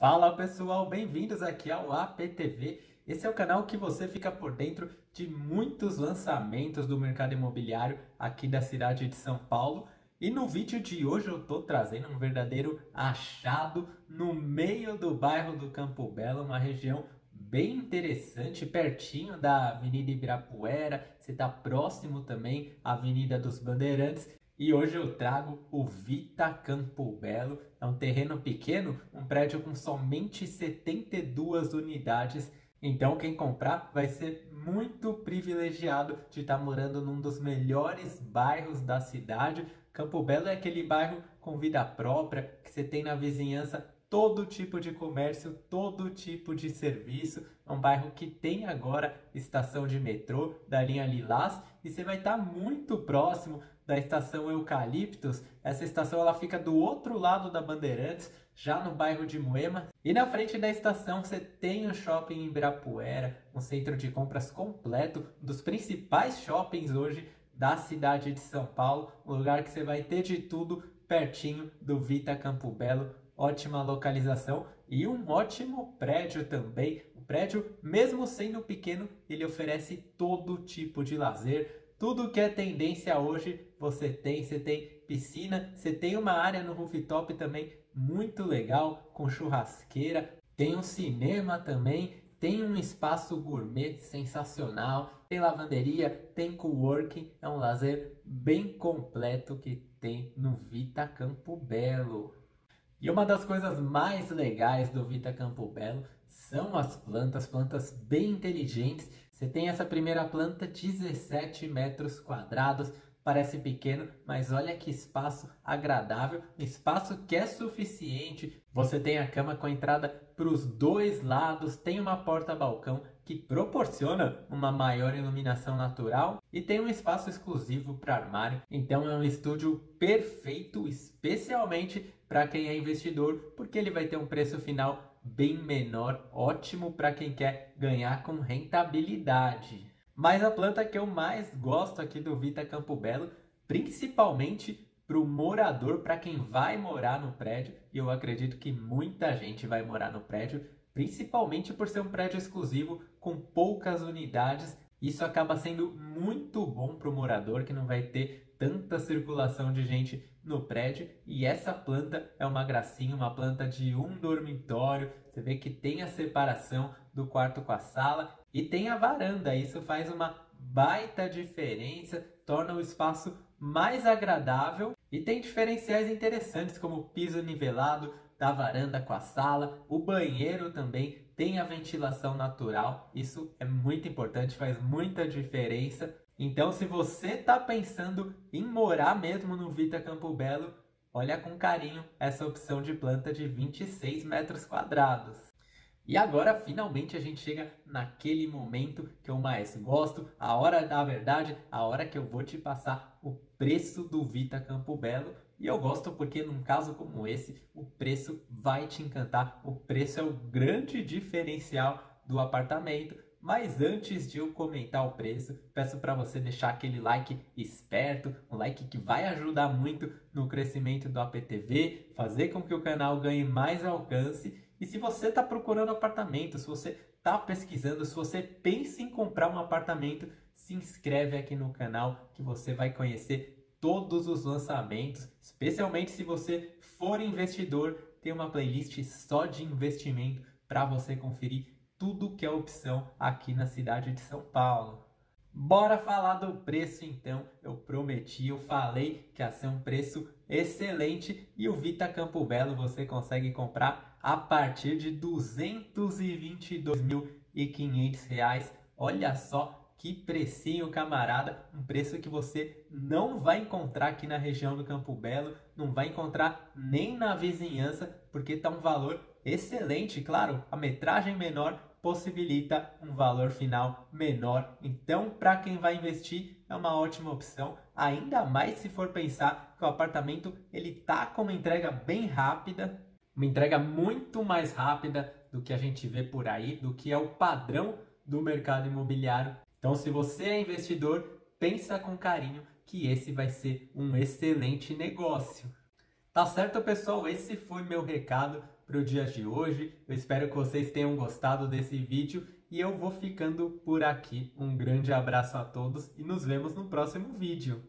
Fala pessoal, bem-vindos aqui ao APTV. Esse é o canal que você fica por dentro de muitos lançamentos do mercado imobiliário aqui da cidade de São Paulo. E no vídeo de hoje eu estou trazendo um verdadeiro achado no meio do bairro do Campo Belo, uma região bem interessante, pertinho da Avenida Ibirapuera, você está próximo também à Avenida dos Bandeirantes e hoje eu trago o Vita Campo Belo. É um terreno pequeno, um prédio com somente 72 unidades. Então quem comprar vai ser muito privilegiado de estar morando num dos melhores bairros da cidade. Campo Belo é aquele bairro com vida própria, que você tem na vizinhança todo tipo de comércio, todo tipo de serviço. É um bairro que tem agora estação de metrô da linha Lilás e você vai estar muito próximo da estação Eucaliptos. Essa estação ela fica do outro lado da Bandeirantes, já no bairro de Moema. E na frente da estação você tem o shopping Ibirapuera, um centro de compras completo, um dos principais shoppings hoje da cidade de São Paulo, um lugar que você vai ter de tudo pertinho do Vita Campo Belo, ótima localização e um ótimo prédio também. O prédio, mesmo sendo pequeno, ele oferece todo tipo de lazer, tudo que é tendência hoje você tem. Você tem piscina, você tem uma área no rooftop também muito legal, com churrasqueira. Tem um cinema também, tem um espaço gourmet sensacional, tem lavanderia, tem coworking, é um lazer bem completo que tem no Vita Campo Belo. E uma das coisas mais legais do Vita Campo Belo são as plantas, plantas bem inteligentes você tem essa primeira planta 17 metros quadrados, parece pequeno, mas olha que espaço agradável, espaço que é suficiente. Você tem a cama com entrada para os dois lados, tem uma porta-balcão que proporciona uma maior iluminação natural e tem um espaço exclusivo para armário. Então é um estúdio perfeito, especialmente para quem é investidor, porque ele vai ter um preço final bem menor, ótimo para quem quer ganhar com rentabilidade. Mas a planta que eu mais gosto aqui do Vita Campo Belo, principalmente para o morador, para quem vai morar no prédio, e eu acredito que muita gente vai morar no prédio, principalmente por ser um prédio exclusivo com poucas unidades. Isso acaba sendo muito bom para o morador que não vai ter tanta circulação de gente no prédio e essa planta é uma gracinha, uma planta de um dormitório. Você vê que tem a separação do quarto com a sala e tem a varanda. Isso faz uma baita diferença, torna o espaço mais agradável e tem diferenciais interessantes como piso nivelado da varanda com a sala, o banheiro também tem a ventilação natural. Isso é muito importante, faz muita diferença. Então, se você está pensando em morar mesmo no Vita Campo Belo, olha com carinho essa opção de planta de 26 metros quadrados. E agora, finalmente, a gente chega naquele momento que eu mais gosto, a hora da verdade, a hora que eu vou te passar o preço do Vita Campo Belo. E eu gosto porque, num caso como esse, o preço vai te encantar. O preço é o grande diferencial do apartamento mas antes de eu comentar o preço, peço para você deixar aquele like esperto, um like que vai ajudar muito no crescimento do APTV, fazer com que o canal ganhe mais alcance. E se você está procurando apartamento, se você está pesquisando, se você pensa em comprar um apartamento, se inscreve aqui no canal que você vai conhecer todos os lançamentos, especialmente se você for investidor, tem uma playlist só de investimento para você conferir tudo que é opção aqui na cidade de São Paulo. Bora falar do preço então. Eu prometi, eu falei que ia ser um preço excelente e o Vita Campo Belo você consegue comprar a partir de R$ 222.500. Olha só que precinho, camarada, um preço que você não vai encontrar aqui na região do Campo Belo, não vai encontrar nem na vizinhança, porque tá um valor excelente, claro, a metragem menor possibilita um valor final menor. Então, para quem vai investir, é uma ótima opção, ainda mais se for pensar que o apartamento ele tá com uma entrega bem rápida, uma entrega muito mais rápida do que a gente vê por aí, do que é o padrão do mercado imobiliário. Então, se você é investidor, pensa com carinho que esse vai ser um excelente negócio. Tá certo, pessoal? Esse foi meu recado para o dia de hoje. Eu espero que vocês tenham gostado desse vídeo e eu vou ficando por aqui. Um grande abraço a todos e nos vemos no próximo vídeo.